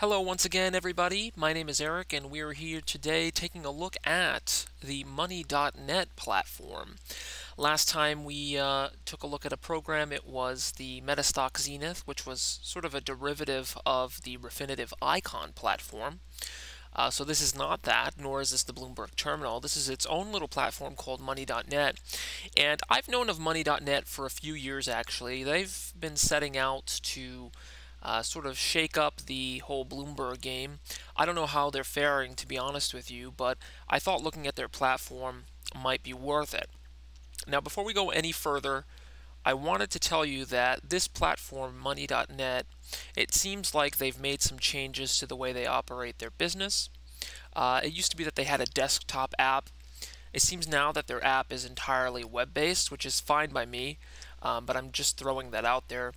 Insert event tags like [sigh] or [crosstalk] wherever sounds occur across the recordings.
Hello once again everybody, my name is Eric and we are here today taking a look at the Money.net platform. Last time we uh, took a look at a program, it was the Metastock Xenith, which was sort of a derivative of the Refinitiv Eikon platform. Uh, so this is not that, nor is this the Bloomberg Terminal. This is its own little platform called Money.net. And I've known of Money.net for a few years actually. They've been setting out to uh, sort of shake up the whole Bloomberg game. I don't know how they're faring, to be honest with you, but I thought looking at their platform might be worth it. Now, before we go any further, I wanted to tell you that this platform, Money.net, it seems like they've made some changes to the way they operate their business. Uh, it used to be that they had a desktop app. It seems now that their app is entirely web-based, which is fine by me, um, but I'm just throwing that out there.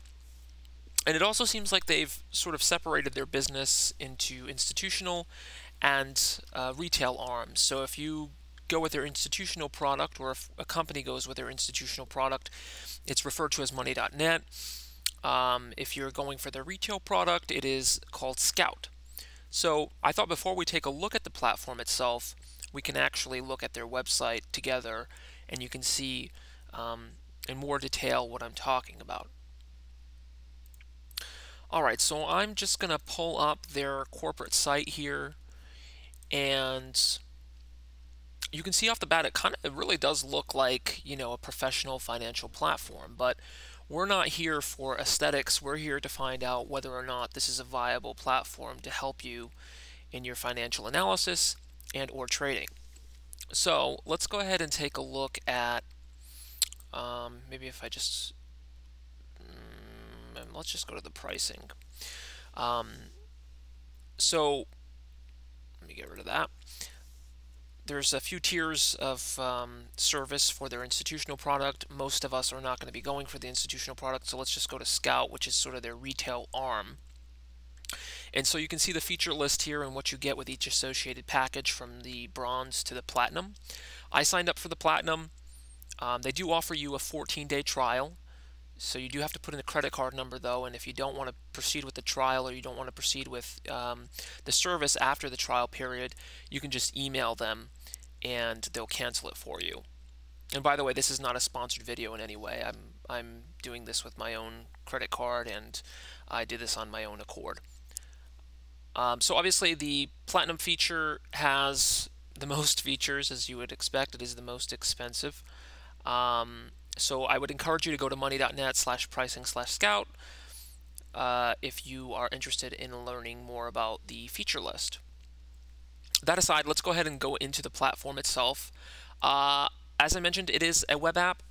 And it also seems like they've sort of separated their business into institutional and uh, retail arms. So if you go with their institutional product, or if a company goes with their institutional product, it's referred to as money.net. Um, if you're going for their retail product, it is called Scout. So I thought before we take a look at the platform itself, we can actually look at their website together and you can see um, in more detail what I'm talking about. Alright, so I'm just going to pull up their corporate site here and you can see off the bat it kind of it really does look like you know a professional financial platform but we're not here for aesthetics. We're here to find out whether or not this is a viable platform to help you in your financial analysis and or trading. So let's go ahead and take a look at um, maybe if I just let's just go to the pricing. Um, so let me get rid of that. There's a few tiers of um, service for their institutional product. Most of us are not going to be going for the institutional product, so let's just go to Scout, which is sort of their retail arm. And so you can see the feature list here and what you get with each associated package from the bronze to the platinum. I signed up for the platinum. Um, they do offer you a 14-day trial. So you do have to put in the credit card number though, and if you don't want to proceed with the trial or you don't want to proceed with um, the service after the trial period, you can just email them and they'll cancel it for you. And by the way, this is not a sponsored video in any way. I'm I'm doing this with my own credit card and I did this on my own accord. Um, so obviously the Platinum feature has the most [laughs] features as you would expect. It is the most expensive. Um, so I would encourage you to go to money.net slash pricing slash scout uh, if you are interested in learning more about the feature list. That aside, let's go ahead and go into the platform itself. Uh, as I mentioned, it is a web app.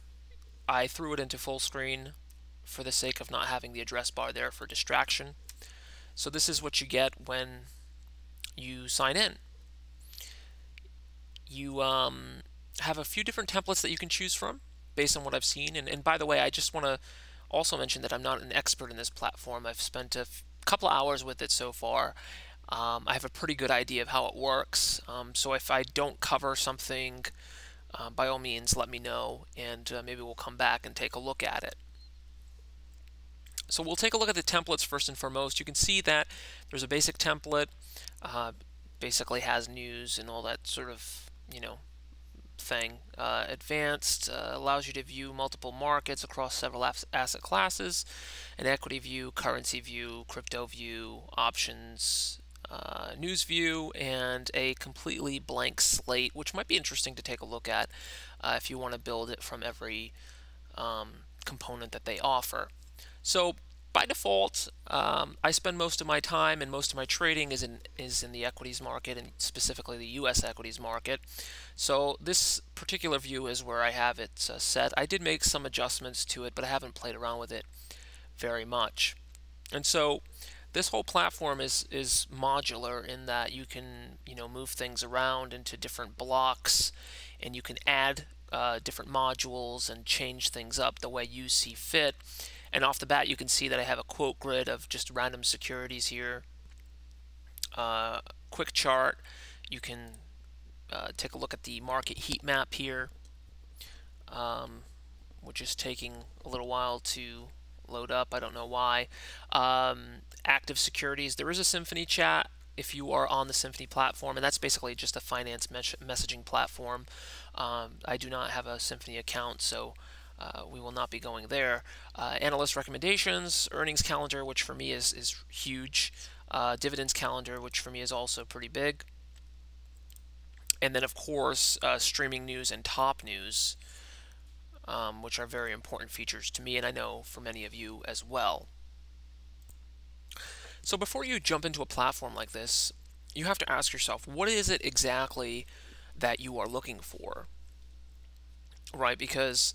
I threw it into full screen for the sake of not having the address bar there for distraction. So this is what you get when you sign in. You um, have a few different templates that you can choose from based on what I've seen. And, and by the way, I just want to also mention that I'm not an expert in this platform. I've spent a couple hours with it so far. Um, I have a pretty good idea of how it works. Um, so if I don't cover something, uh, by all means, let me know, and uh, maybe we'll come back and take a look at it. So we'll take a look at the templates first and foremost. You can see that there's a basic template, uh, basically has news and all that sort of, you know, thing. Uh, advanced uh, allows you to view multiple markets across several asset classes, an equity view, currency view, crypto view, options, uh, news view, and a completely blank slate, which might be interesting to take a look at uh, if you want to build it from every um, component that they offer. So by default, um, I spend most of my time and most of my trading is in is in the equities market and specifically the U.S. equities market. So this particular view is where I have it uh, set. I did make some adjustments to it, but I haven't played around with it very much. And so this whole platform is is modular in that you can you know move things around into different blocks, and you can add uh, different modules and change things up the way you see fit. And off the bat, you can see that I have a quote grid of just random securities here. Uh, quick chart. You can uh, take a look at the market heat map here, um, which is taking a little while to load up. I don't know why. Um, active securities. There is a Symphony chat if you are on the Symphony platform, and that's basically just a finance mes messaging platform. Um, I do not have a Symphony account, so uh, we will not be going there. Uh, analyst recommendations, earnings calendar, which for me is, is huge. Uh, dividends calendar, which for me is also pretty big. And then, of course, uh, streaming news and top news, um, which are very important features to me, and I know for many of you as well. So before you jump into a platform like this, you have to ask yourself, what is it exactly that you are looking for? Right? Because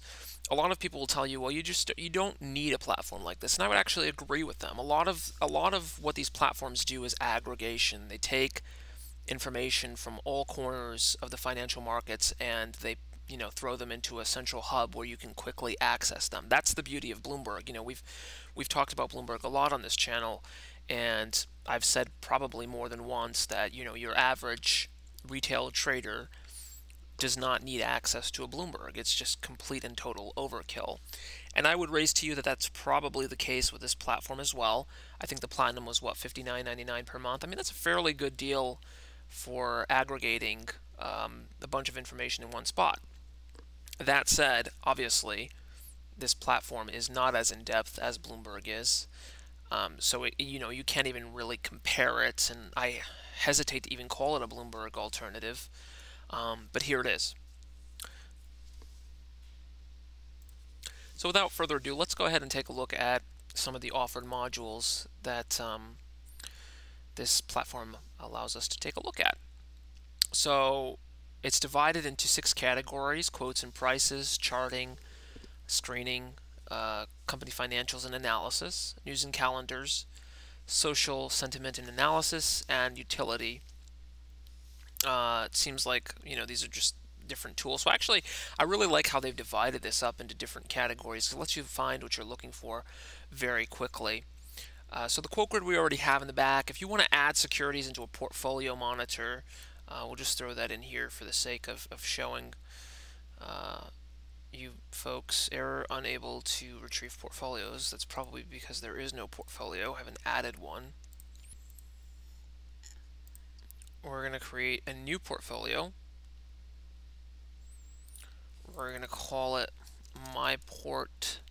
a lot of people will tell you, well, you just you don't need a platform like this, and I would actually agree with them. A lot of a lot of what these platforms do is aggregation. They take information from all corners of the financial markets and they you know throw them into a central hub where you can quickly access them. That's the beauty of Bloomberg. You know we've we've talked about Bloomberg a lot on this channel, and I've said probably more than once that you know your average retail trader does not need access to a Bloomberg. It's just complete and total overkill. And I would raise to you that that's probably the case with this platform as well. I think the Platinum was what $59.99 per month. I mean that's a fairly good deal for aggregating um, a bunch of information in one spot. That said, obviously, this platform is not as in depth as Bloomberg is. Um, so it, you know you can't even really compare it, and I hesitate to even call it a Bloomberg alternative. Um, but here it is. So without further ado, let's go ahead and take a look at some of the offered modules that um, this platform allows us to take a look at. So it's divided into six categories, quotes and prices, charting, screening, uh, company financials and analysis, news and calendars, social sentiment and analysis, and utility. Uh, it seems like you know these are just different tools. So actually, I really like how they've divided this up into different categories. It lets you find what you're looking for very quickly. Uh, so the quote grid we already have in the back. If you want to add securities into a portfolio monitor, uh, we'll just throw that in here for the sake of, of showing uh, you folks error unable to retrieve portfolios. That's probably because there is no portfolio. I haven't added one. We're going to create a new portfolio. We're going to call it my port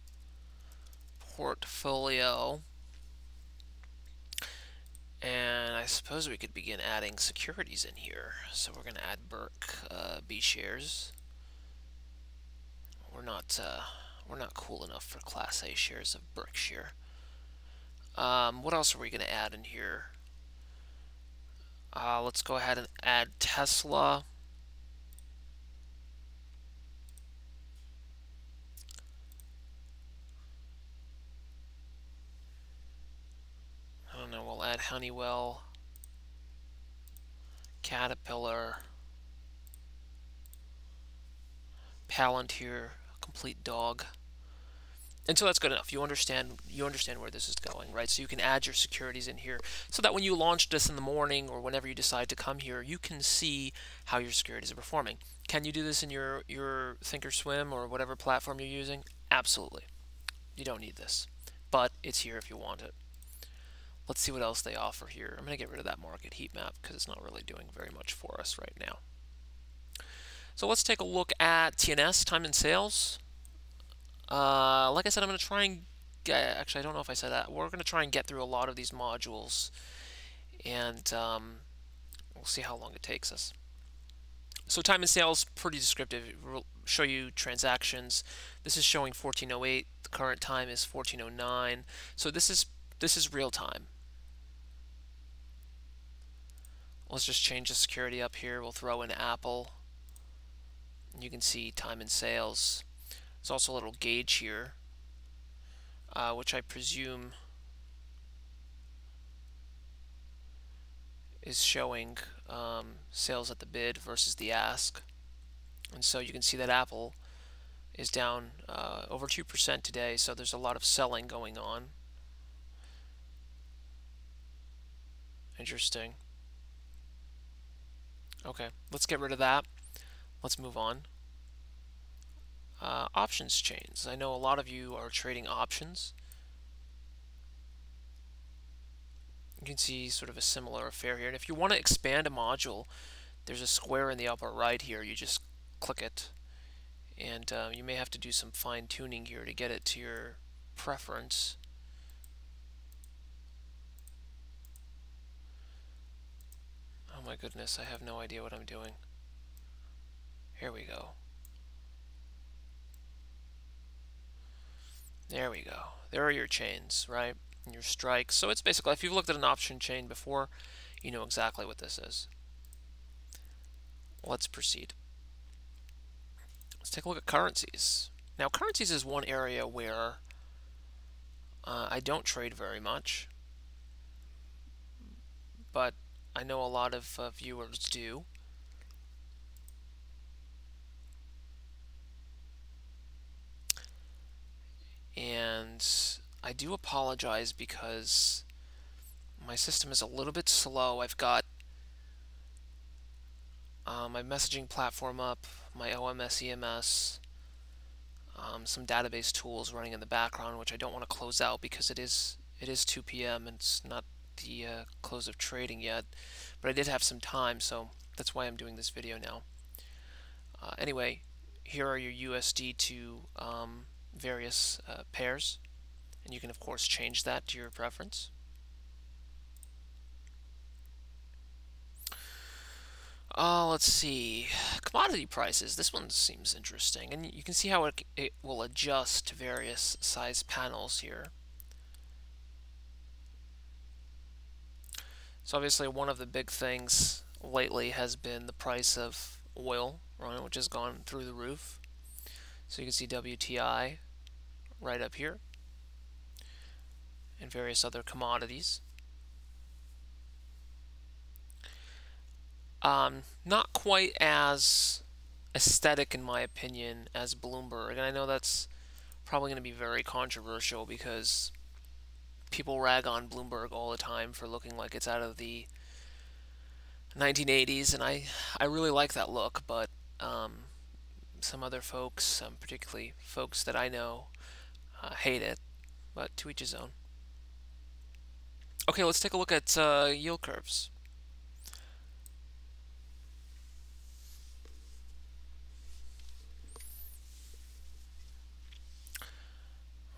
portfolio. And I suppose we could begin adding securities in here. So we're going to add Burke uh, B shares. We're not uh, we're not cool enough for Class A shares of Berkshire. Um, what else are we going to add in here? Uh, let's go ahead and add Tesla. I don't know, we'll add Honeywell, Caterpillar, Palantir, complete dog. And so that's good enough. You understand you understand where this is going, right? So you can add your securities in here so that when you launch this in the morning or whenever you decide to come here, you can see how your securities are performing. Can you do this in your, your Thinkorswim or whatever platform you're using? Absolutely. You don't need this, but it's here if you want it. Let's see what else they offer here. I'm going to get rid of that market heat map because it's not really doing very much for us right now. So let's take a look at TNS, time and sales. Uh, like I said, I'm going to try and get, actually, I don't know if I said that. We're going to try and get through a lot of these modules, and um, we'll see how long it takes us. So time and sales, pretty descriptive. We'll show you transactions. This is showing 1408. The current time is 1409. So this is this is real time. Let's just change the security up here. We'll throw in Apple. You can see time and sales. There's also a little gauge here, uh, which I presume is showing um, sales at the bid versus the ask. And so you can see that Apple is down uh, over 2% today, so there's a lot of selling going on. Interesting. Okay, let's get rid of that. Let's move on uh, options chains. I know a lot of you are trading options. You can see sort of a similar affair here. And if you want to expand a module, there's a square in the upper right here. You just click it. And uh, you may have to do some fine tuning here to get it to your preference. Oh my goodness, I have no idea what I'm doing. Here we go. There we go. There are your chains, right? And your strikes. So it's basically, if you've looked at an option chain before, you know exactly what this is. Let's proceed. Let's take a look at currencies. Now, currencies is one area where uh, I don't trade very much, but I know a lot of uh, viewers do. And I do apologize because my system is a little bit slow. I've got uh, my messaging platform up, my OMS EMS, um, some database tools running in the background, which I don't want to close out because it is it is 2 p.m. and it's not the uh, close of trading yet. But I did have some time, so that's why I'm doing this video now. Uh, anyway, here are your USD to um, various uh, pairs, and you can of course change that to your preference. Uh, let's see. Commodity prices. This one seems interesting. And you can see how it, it will adjust to various size panels here. So obviously one of the big things lately has been the price of oil, right, which has gone through the roof. So you can see WTI right up here and various other commodities. Um, not quite as aesthetic, in my opinion, as Bloomberg. And I know that's probably going to be very controversial because people rag on Bloomberg all the time for looking like it's out of the 1980s, and I I really like that look, but um, some other folks, um, particularly folks that I know, uh, hate it. But to each his own. Okay, let's take a look at uh, yield curves.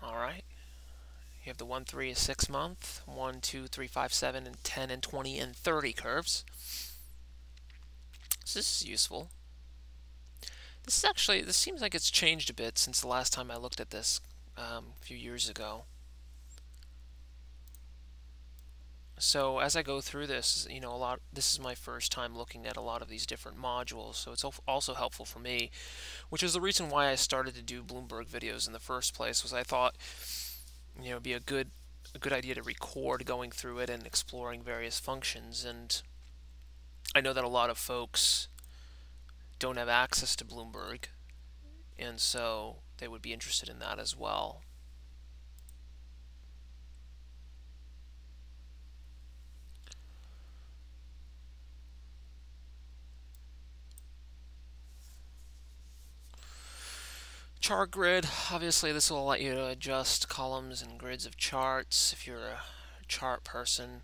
Alright, you have the 1, 3, 6 month, 1, 2, 3, 5, 7, and 10, and 20, and 30 curves. So this is useful. This is actually, this seems like it's changed a bit since the last time I looked at this um, a few years ago. So as I go through this, you know, a lot. This is my first time looking at a lot of these different modules, so it's also helpful for me, which is the reason why I started to do Bloomberg videos in the first place. Was I thought you know it'd be a good a good idea to record going through it and exploring various functions and I know that a lot of folks don't have access to Bloomberg and so they would be interested in that as well. chart grid, obviously this will let you to adjust columns and grids of charts if you're a chart person.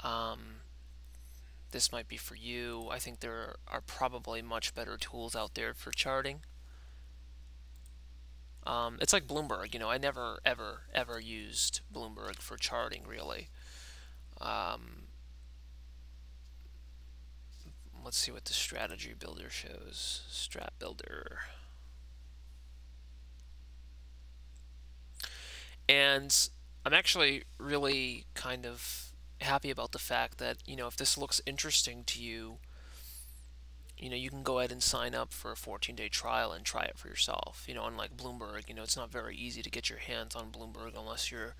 Um, this might be for you. I think there are probably much better tools out there for charting. Um, it's like Bloomberg, you know, I never, ever, ever used Bloomberg for charting, really. Um, let's see what the strategy builder shows. Strat builder. And I'm actually really kind of happy about the fact that, you know, if this looks interesting to you, you know, you can go ahead and sign up for a 14-day trial and try it for yourself. You know, unlike Bloomberg, you know, it's not very easy to get your hands on Bloomberg unless you're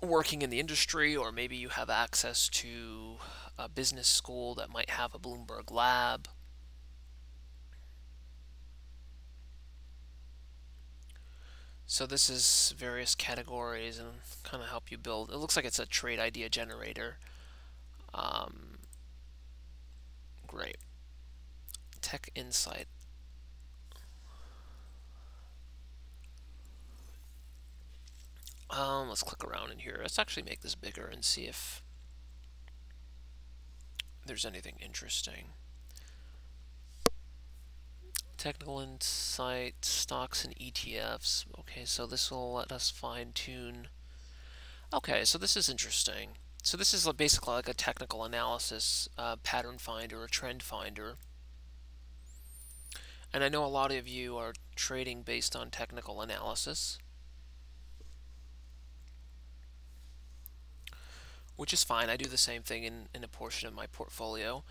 working in the industry or maybe you have access to a business school that might have a Bloomberg lab So this is various categories and kind of help you build. It looks like it's a trade idea generator. Um, great. Tech Insight. Um, let's click around in here. Let's actually make this bigger and see if there's anything interesting. Technical insight, stocks and ETFs. Okay, so this will let us fine tune. Okay, so this is interesting. So this is basically like a technical analysis uh, pattern finder or trend finder. And I know a lot of you are trading based on technical analysis. Which is fine. I do the same thing in, in a portion of my portfolio.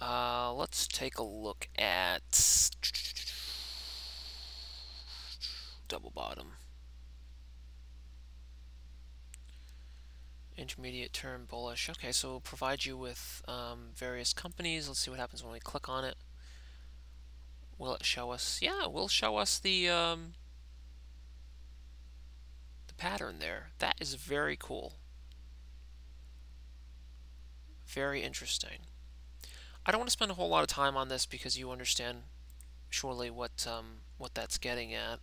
Uh, let's take a look at double bottom. Intermediate term bullish. Okay, so we'll provide you with um, various companies. Let's see what happens when we click on it. Will it show us? Yeah, it will show us the um, the pattern there. That is very cool. Very interesting. I don't want to spend a whole lot of time on this because you understand surely what um, what that's getting at.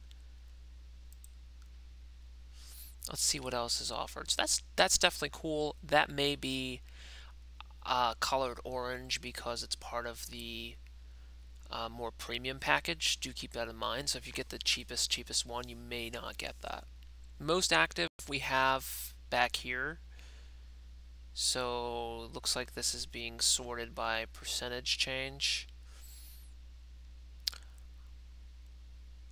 Let's see what else is offered. So that's that's definitely cool. That may be uh, colored orange because it's part of the uh, more premium package. Do keep that in mind. So if you get the cheapest cheapest one, you may not get that. Most active we have back here. So looks like this is being sorted by percentage change.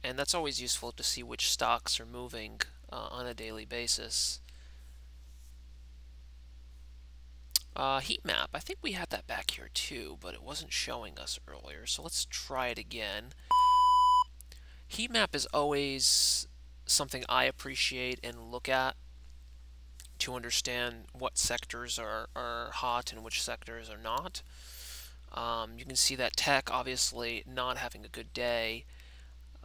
And that's always useful to see which stocks are moving uh, on a daily basis. Uh, heat map, I think we had that back here too, but it wasn't showing us earlier, so let's try it again. Heat map is always something I appreciate and look at to understand what sectors are, are hot and which sectors are not. Um, you can see that tech obviously not having a good day.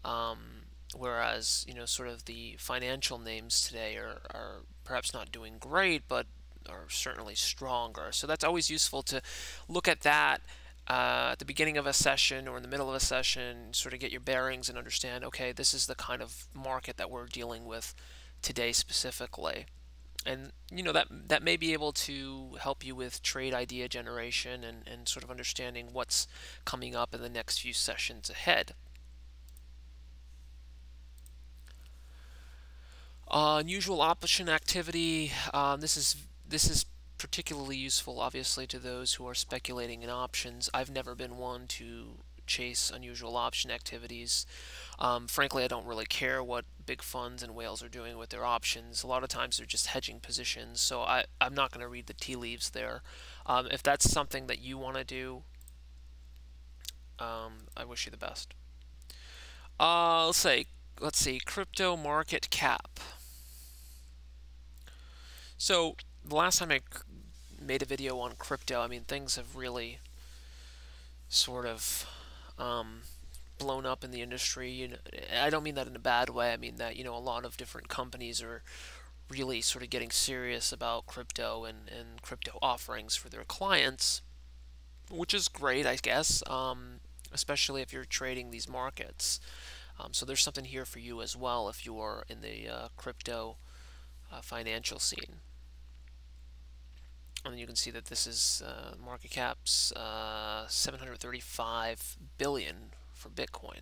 Um, whereas you know sort of the financial names today are, are perhaps not doing great but are certainly stronger so that's always useful to look at that uh, at the beginning of a session or in the middle of a session sort of get your bearings and understand okay this is the kind of market that we're dealing with today specifically and you know that that may be able to help you with trade idea generation and, and sort of understanding what's coming up in the next few sessions ahead Uh, unusual option activity. Um, this is this is particularly useful, obviously, to those who are speculating in options. I've never been one to chase unusual option activities. Um, frankly, I don't really care what big funds and whales are doing with their options. A lot of times they're just hedging positions, so I, I'm not going to read the tea leaves there. Um, if that's something that you want to do, um, I wish you the best. Uh, let's say, let's see, crypto market cap. So the last time I made a video on crypto, I mean, things have really sort of um, blown up in the industry. You know, I don't mean that in a bad way. I mean that you know a lot of different companies are really sort of getting serious about crypto and, and crypto offerings for their clients, which is great, I guess, um, especially if you're trading these markets. Um, so there's something here for you as well if you are in the uh, crypto uh, financial scene. And you can see that this is uh, market caps uh, 735 billion for Bitcoin.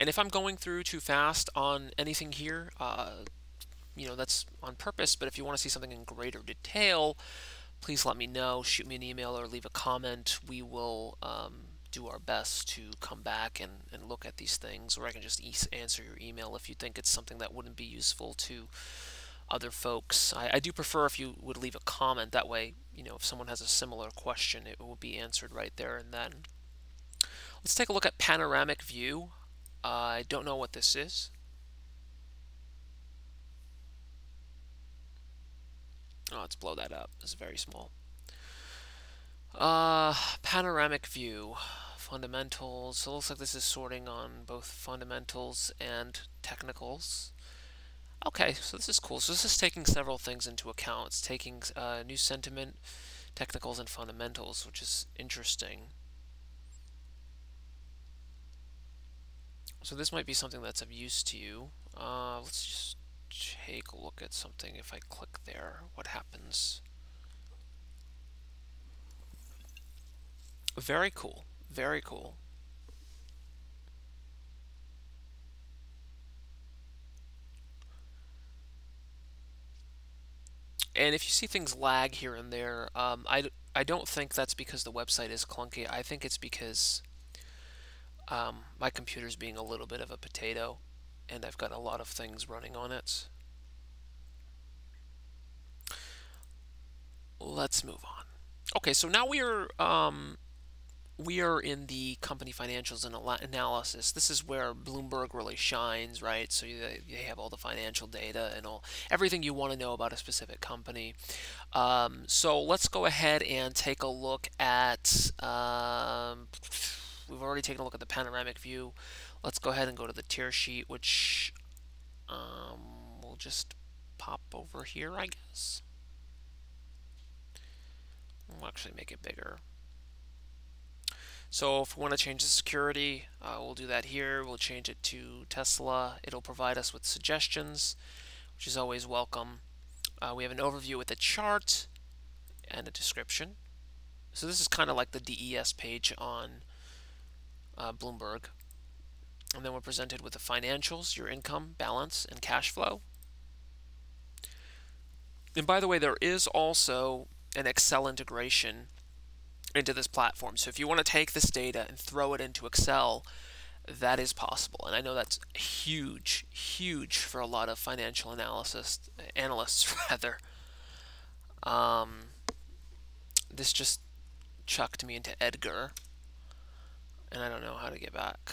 And if I'm going through too fast on anything here, uh, you know, that's on purpose. But if you want to see something in greater detail, please let me know. Shoot me an email or leave a comment. We will um, do our best to come back and, and look at these things, or I can just e answer your email if you think it's something that wouldn't be useful to other folks. I, I do prefer if you would leave a comment. That way, you know, if someone has a similar question, it will be answered right there and then. Let's take a look at panoramic view. Uh, I don't know what this is. Oh, let's blow that up. It's very small. Uh, panoramic view, fundamentals. So it looks like this is sorting on both fundamentals and technicals. Okay, so this is cool. So this is taking several things into account. It's taking uh, new sentiment, technicals, and fundamentals, which is interesting. So this might be something that's of use to you. Uh, let's just take a look at something. If I click there, what happens? Very cool. Very cool. And if you see things lag here and there, um, I, I don't think that's because the website is clunky. I think it's because um, my computer's being a little bit of a potato and I've got a lot of things running on it. Let's move on. Okay, so now we are um, we are in the company financials and analysis. This is where Bloomberg really shines, right? So they have all the financial data and all everything you want to know about a specific company. Um, so let's go ahead and take a look at. Um, we've already taken a look at the panoramic view. Let's go ahead and go to the tear sheet, which um, we'll just pop over here, I guess. We'll actually make it bigger. So if we want to change the security, uh, we'll do that here. We'll change it to Tesla. It'll provide us with suggestions, which is always welcome. Uh, we have an overview with a chart and a description. So this is kind of like the DES page on uh, Bloomberg. And then we're presented with the financials, your income, balance, and cash flow. And by the way, there is also an Excel integration into this platform. So if you want to take this data and throw it into Excel, that is possible. And I know that's huge, huge for a lot of financial analysis analysts [laughs] rather. Um, this just chucked me into Edgar, and I don't know how to get back.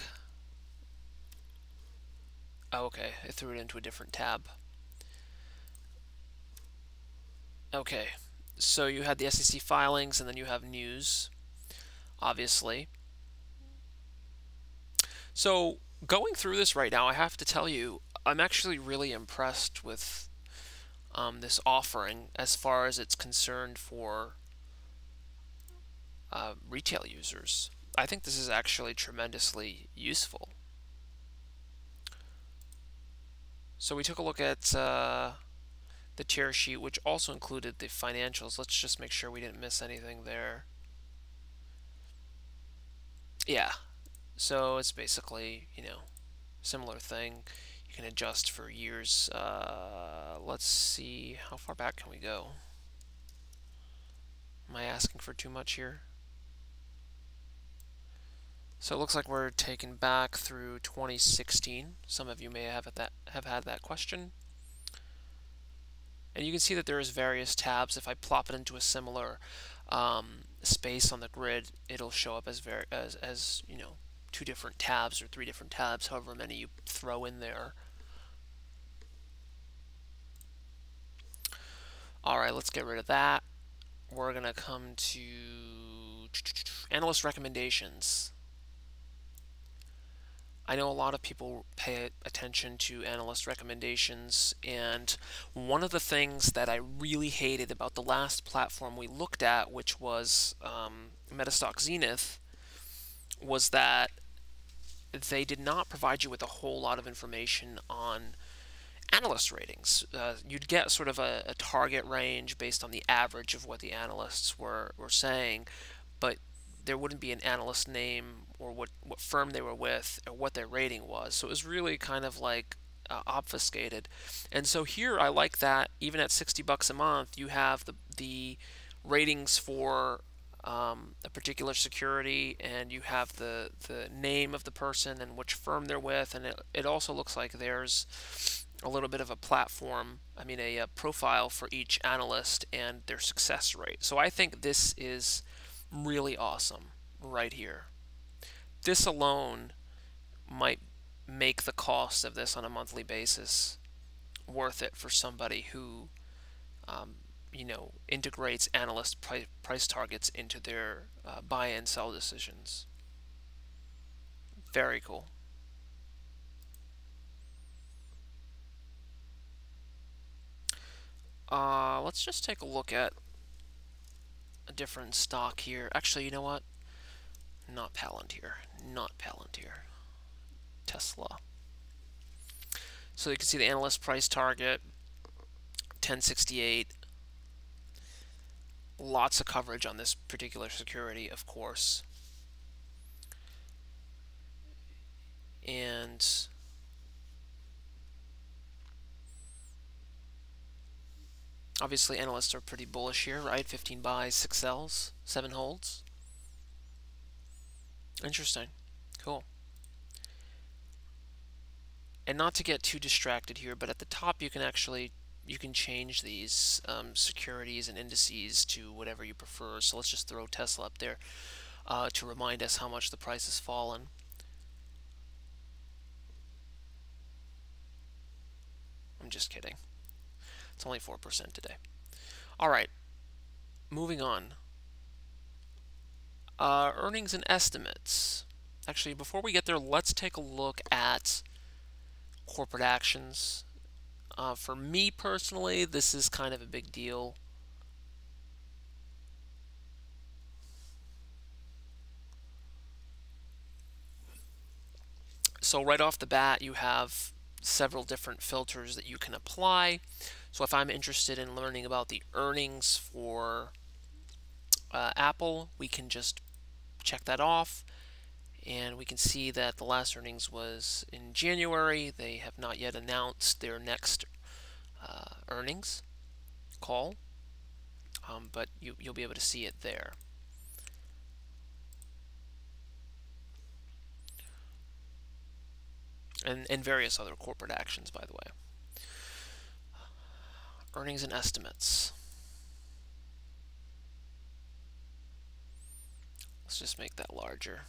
Oh, okay, I threw it into a different tab. Okay, so you had the SEC filings, and then you have news, obviously. So going through this right now, I have to tell you, I'm actually really impressed with um, this offering as far as it's concerned for uh, retail users. I think this is actually tremendously useful. So we took a look at uh, the tear sheet, which also included the financials. Let's just make sure we didn't miss anything there. Yeah, so it's basically, you know, similar thing. You can adjust for years. Uh, let's see, how far back can we go? Am I asking for too much here? So it looks like we're taken back through 2016. Some of you may have that have had that question. And you can see that there is various tabs. If I plop it into a similar um, space on the grid, it'll show up as, as, as, you know, two different tabs or three different tabs, however many you throw in there. Alright, let's get rid of that. We're going to come to analyst recommendations. I know a lot of people pay attention to analyst recommendations, and one of the things that I really hated about the last platform we looked at, which was um, Metastock Xenith, was that they did not provide you with a whole lot of information on analyst ratings. Uh, you'd get sort of a, a, target range based on the average of what the analysts were, were saying, but there wouldn't be an analyst name or what, what firm they were with or what their rating was. So it was really kind of like uh, obfuscated. And so here I like that even at 60 bucks a month, you have the, the ratings for um, a particular security and you have the, the name of the person and which firm they're with. And it, it also looks like there's a little bit of a platform, I mean a, a profile for each analyst and their success rate. So I think this is really awesome right here. This alone might make the cost of this on a monthly basis worth it for somebody who, um, you know, integrates analyst pri price targets into their uh, buy and sell decisions. Very cool. Uh, let's just take a look at a different stock here. Actually, you know what? Not Palantir. Not Palantir. Tesla. So you can see the analyst price target, 1068. Lots of coverage on this particular security, of course. And obviously analysts are pretty bullish here, right? 15 buys, 6 sells, 7 holds. Interesting. Cool. And not to get too distracted here, but at the top you can actually you can change these um, securities and indices to whatever you prefer. So let's just throw Tesla up there uh, to remind us how much the price has fallen. I'm just kidding. It's only 4% today. All right, moving on. Uh, earnings and estimates. Actually, before we get there, let's take a look at corporate actions. Uh, for me personally, this is kind of a big deal. So right off the bat, you have several different filters that you can apply. So if I'm interested in learning about the earnings for uh, Apple, we can just check that off and we can see that the last earnings was in January. They have not yet announced their next uh, earnings call, um, but you, you'll be able to see it there. And, and various other corporate actions, by the way. Earnings and estimates. Let's just make that larger.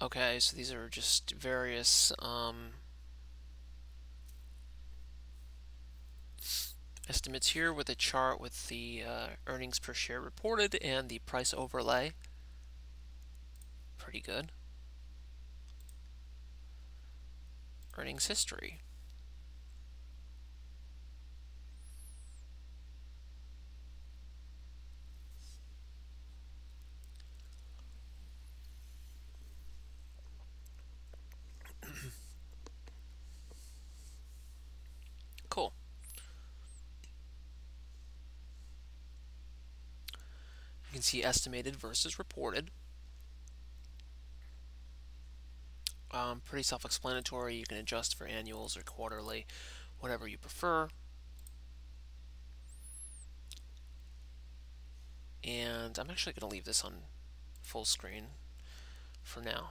Okay, so these are just various um, estimates here with a chart with the uh, earnings per share reported and the price overlay. Pretty good. Earnings history. Cool. You can see estimated versus reported. Um, pretty self-explanatory. You can adjust for annuals or quarterly, whatever you prefer. And I'm actually going to leave this on full screen for now.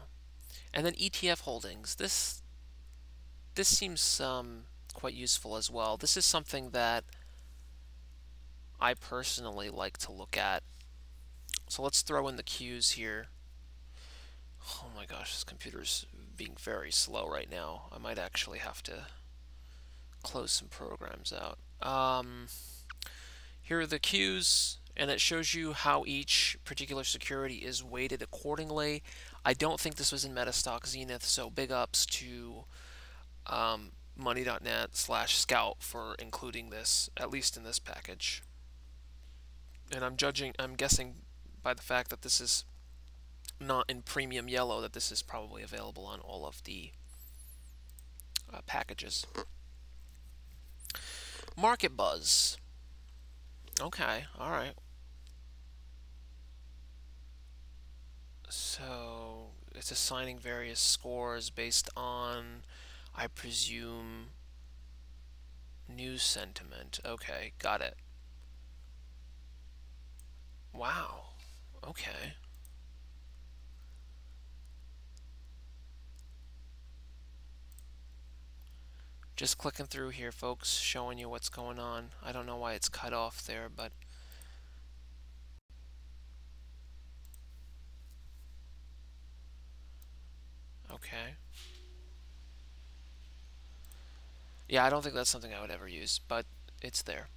And then ETF holdings. This this seems um, quite useful as well. This is something that I personally like to look at. So let's throw in the Qs here. Oh my gosh, this computer's being very slow right now. I might actually have to close some programs out. Um, here are the Qs, and it shows you how each particular security is weighted accordingly. I don't think this was in Metastock Xenith, so big ups to um, money.net slash scout for including this, at least in this package. And I'm judging, I'm guessing by the fact that this is not in premium yellow that this is probably available on all of the uh, packages. Market Buzz. Okay, alright. So, it's assigning various scores based on I presume news sentiment. Okay, got it. Wow. Okay. Just clicking through here, folks, showing you what's going on. I don't know why it's cut off there, but okay. Yeah, I don't think that's something I would ever use, but it's there.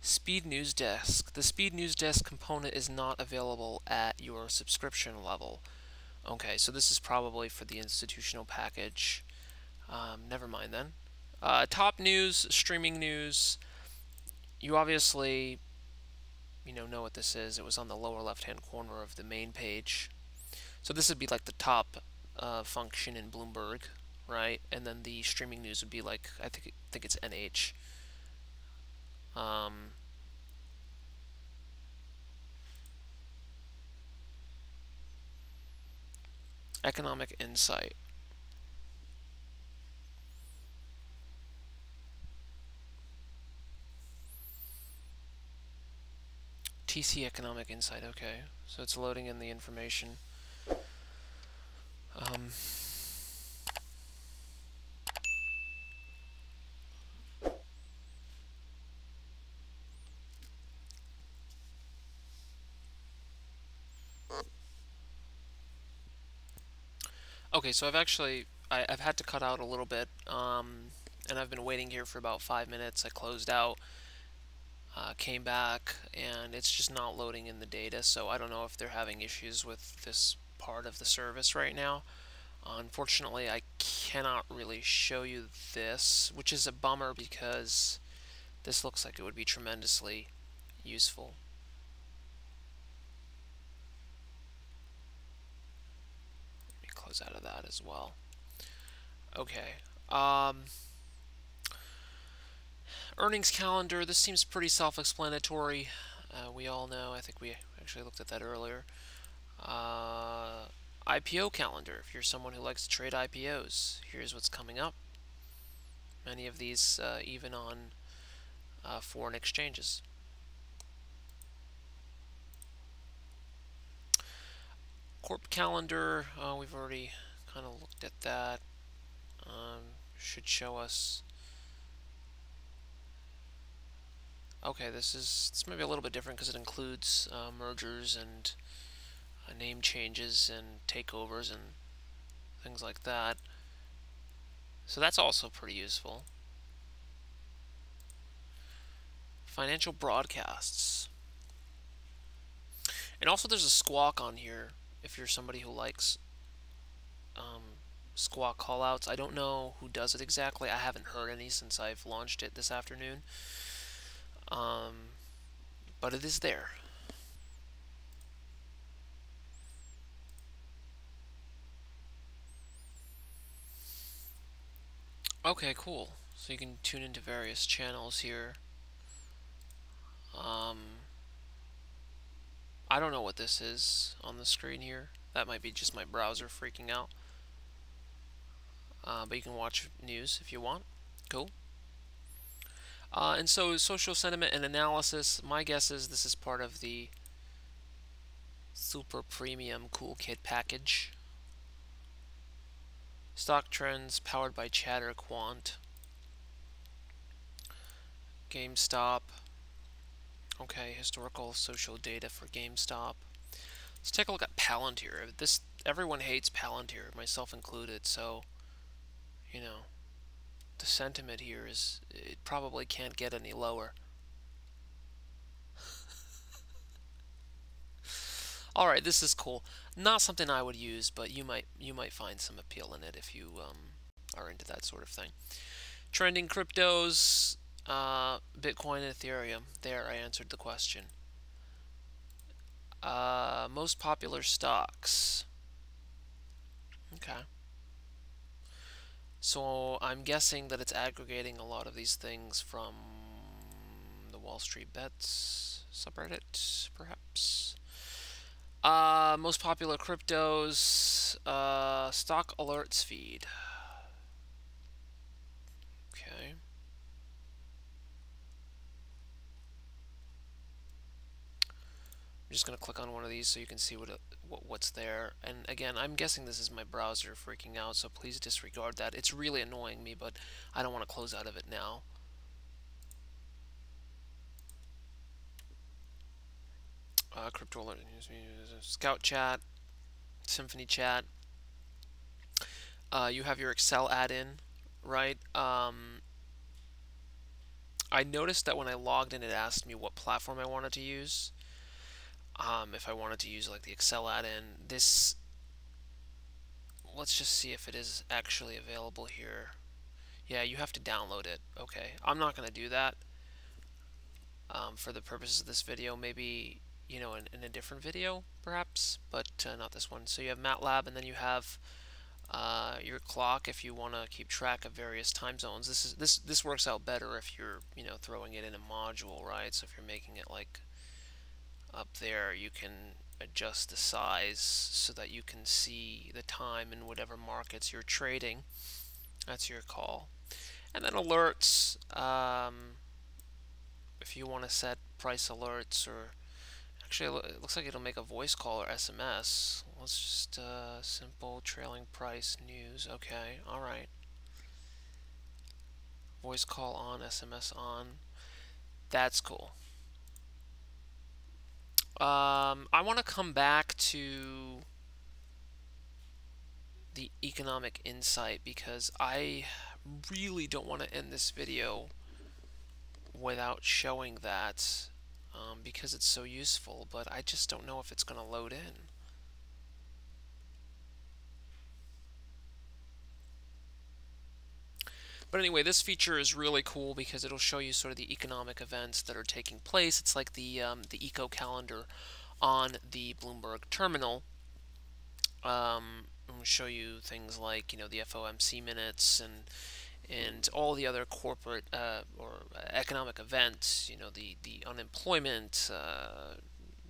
Speed News Desk. The Speed News Desk component is not available at your subscription level. Okay, so this is probably for the institutional package. Um, never mind then. Uh, top news, streaming news. You obviously, you know, know what this is. It was on the lower left-hand corner of the main page. So this would be like the top uh, function in Bloomberg, right? And then the streaming news would be like I think I think it's NH. Um, economic insight. TC Economic Insight, okay. So it's loading in the information. Um, okay, so I've actually, I, have had to cut out a little bit, um, and I've been waiting here for about five minutes. I closed out uh, came back and it's just not loading in the data so I don't know if they're having issues with this part of the service right now unfortunately I cannot really show you this which is a bummer because this looks like it would be tremendously useful out of that as well okay um, Earnings calendar, this seems pretty self-explanatory. Uh, we all know, I think we actually looked at that earlier. Uh, IPO calendar, if you're someone who likes to trade IPOs, here's what's coming up. Many of these uh, even on uh, foreign exchanges. Corp calendar, uh, we've already kind of looked at that. Um, should show us Okay, this is this might be a little bit different because it includes uh, mergers and uh, name changes and takeovers and things like that. So that's also pretty useful. Financial broadcasts. And also there's a squawk on here if you're somebody who likes um, squawk callouts. I don't know who does it exactly. I haven't heard any since I've launched it this afternoon. Um, but it is there. Okay, cool. So you can tune into various channels here. Um, I don't know what this is on the screen here. That might be just my browser freaking out. Uh, but you can watch news if you want. Cool. Uh, and so social sentiment and analysis, my guess is this is part of the super premium cool kid package. Stock trends powered by Chatter Quant. GameStop. Okay, historical social data for GameStop. Let's take a look at Palantir. This everyone hates Palantir, myself included, so you know the sentiment here is it probably can't get any lower. [laughs] All right, this is cool. Not something I would use, but you might you might find some appeal in it if you um, are into that sort of thing. Trending cryptos, uh, Bitcoin and Ethereum. There, I answered the question. Uh, most popular stocks. Okay. So I'm guessing that it's aggregating a lot of these things from the Wall Street Bets subreddit, perhaps. Uh, most popular cryptos, uh, stock alerts feed. Okay. I'm just going to click on one of these so you can see what, what what's there. And again, I'm guessing this is my browser freaking out, so please disregard that. It's really annoying me, but I don't want to close out of it now. Uh, crypto alert, Scout chat, Symphony chat. Uh, you have your Excel add-in, right? Um, I noticed that when I logged in, it asked me what platform I wanted to use um, if I wanted to use like the Excel add-in. This, let's just see if it is actually available here. Yeah, you have to download it. Okay, I'm not going to do that um, for the purposes of this video. Maybe you know, in, in a different video, perhaps, but uh, not this one. So you have MATLAB, and then you have uh, your clock if you want to keep track of various time zones. This is this this works out better if you're you know throwing it in a module, right? So if you're making it like up there, you can adjust the size so that you can see the time in whatever markets you're trading. That's your call. And then alerts. Um, if you want to set price alerts or actually it looks like it'll make a voice call or SMS let's just uh, simple trailing price news okay alright voice call on SMS on that's cool um, I want to come back to the economic insight because I really don't want to end this video without showing that um, because it's so useful, but I just don't know if it's going to load in. But anyway, this feature is really cool because it'll show you sort of the economic events that are taking place. It's like the um, the eco calendar on the Bloomberg terminal. Um, will show you things like you know the FOMC minutes and and all the other corporate uh, or economic events, you know, the, the unemployment, uh,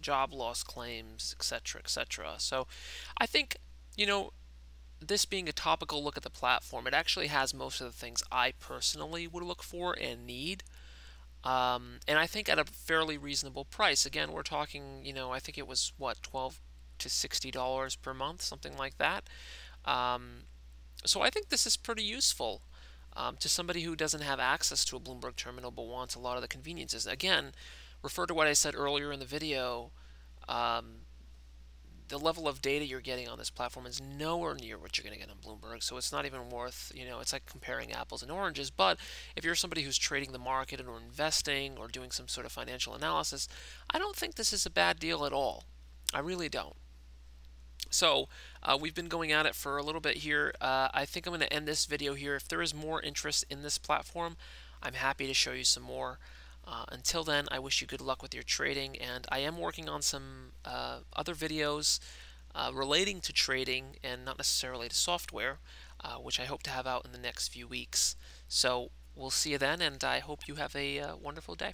job loss claims, etc., etc. So I think, you know, this being a topical look at the platform, it actually has most of the things I personally would look for and need. Um, and I think at a fairly reasonable price. Again, we're talking, you know, I think it was what, 12 to $60 per month, something like that. Um, so I think this is pretty useful um, to somebody who doesn't have access to a Bloomberg terminal but wants a lot of the conveniences. Again, refer to what I said earlier in the video. Um, the level of data you're getting on this platform is nowhere near what you're going to get on Bloomberg, so it's not even worth, you know, it's like comparing apples and oranges. But if you're somebody who's trading the market or investing or doing some sort of financial analysis, I don't think this is a bad deal at all. I really don't. So uh, we've been going at it for a little bit here. Uh, I think I'm going to end this video here. If there is more interest in this platform, I'm happy to show you some more. Uh, until then, I wish you good luck with your trading, and I am working on some uh, other videos uh, relating to trading and not necessarily to software, uh, which I hope to have out in the next few weeks. So we'll see you then, and I hope you have a wonderful day.